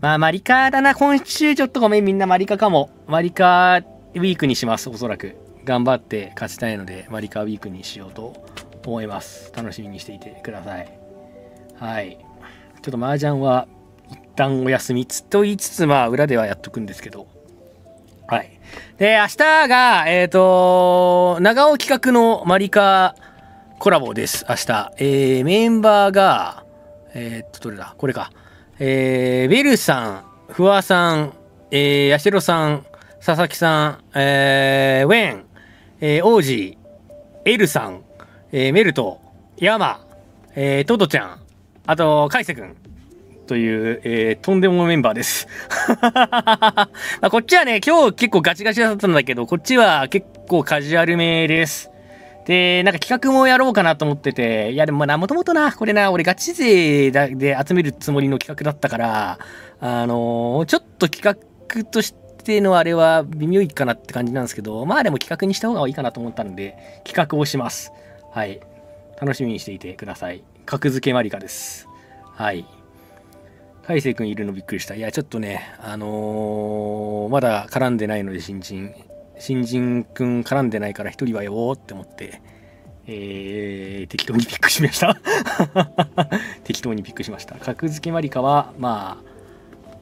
まあ、マリカだな。今週ちょっとごめん、みんなマリカかも。マリカウィークにします、おそらく。頑張って勝ちたいので、マリカウィークにしようと思います。楽しみにしていてください。はい。ちょっと麻雀は一旦お休みと言いつつ、まあ、裏ではやっとくんですけど。はい。で、明日が、えっ、ー、と、長尾企画のマリカコラボです、明日。えー、メンバーが、えっ、ー、と、どれだ？これか。えー、ベルさん、フワさん、えー、ヤシロさん、佐々木さん、えー、ウェン、えー、王子、エルさん、えー、メルト、ヤマ、えー、トドちゃん、あと、カイセ君という、えー、とんでもメンバーです まあこっちはね、今日結構ガチガチだったんだけど、こっちは結構カジュアルめです。で、なんか企画もやろうかなと思ってて、いやでもまあもともとな、これな、俺ガチ勢で集めるつもりの企画だったから、あのー、ちょっと企画としてのあれは微妙いかなって感じなんですけど、まあでも企画にした方がいいかなと思ったんで、企画をします。はい。楽しみにしていてください。格付けマリカです。はい。海星くんいるのびっくりした。いや、ちょっとね、あのー、まだ絡んでないので、新人。新人くん絡んでないから一人はよって思って、えー、適当にピックしました 適当にピックしました。格付けマリカは、まあ、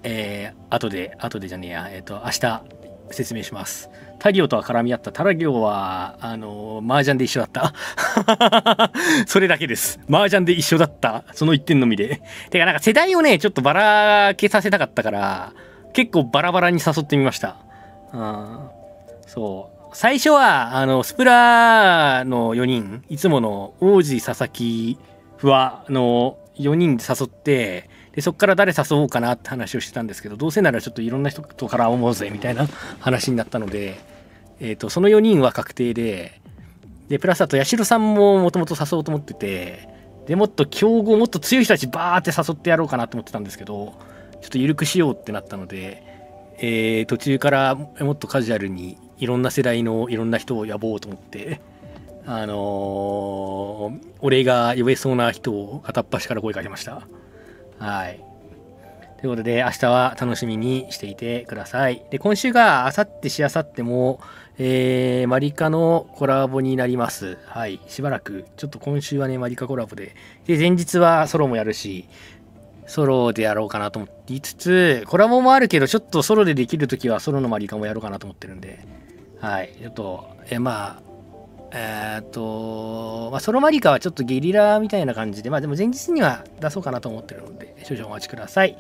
えー、後で、後でじゃねえや、えっ、ー、と、明日説明します。タギオとは絡み合った。タラギオは、あのー、麻雀で一緒だった。それだけです。麻雀で一緒だった。その一点のみで。てか、なんか世代をね、ちょっとばらけさせたかったから、結構バラバラに誘ってみました。うんそう。最初はあのスプラの4人いつもの王子佐々木不破の4人で誘ってでそこから誰誘おうかなって話をしてたんですけどどうせならちょっといろんな人と絡もうぜみたいな話になったので、えーと、その4人は確定ででプラスあと八代さんももともと誘おうと思っててでもっと強豪もっと強い人たちバーって誘ってやろうかなと思ってたんですけどちょっと緩くしようってなったので、えー、途中からもっとカジュアルにいろんな世代のいろんな人を呼ぼうと思って、あのー、俺が呼べそうな人を片っ端から声かけました。はい。ということで、明日は楽しみにしていてください。で、今週があさってしあさっても、えー、マリカのコラボになります。はい。しばらく、ちょっと今週はね、マリカコラボで。で、前日はソロもやるし、ソロでやろうかなと思って言いつつ、コラボもあるけど、ちょっとソロでできるときはソロのマリカもやろうかなと思ってるんで、はい。ちょっと、え、まあ、えー、っと、まあ、ソロマリカはちょっとゲリラみたいな感じで、まあでも前日には出そうかなと思ってるので、少々お待ちください。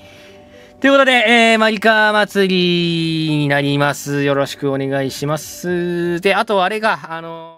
ということで、えー、マリカ祭りになります。よろしくお願いします。で、あとあれが、あの